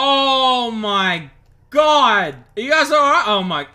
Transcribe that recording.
Oh my god! Are you guys alright? Oh my...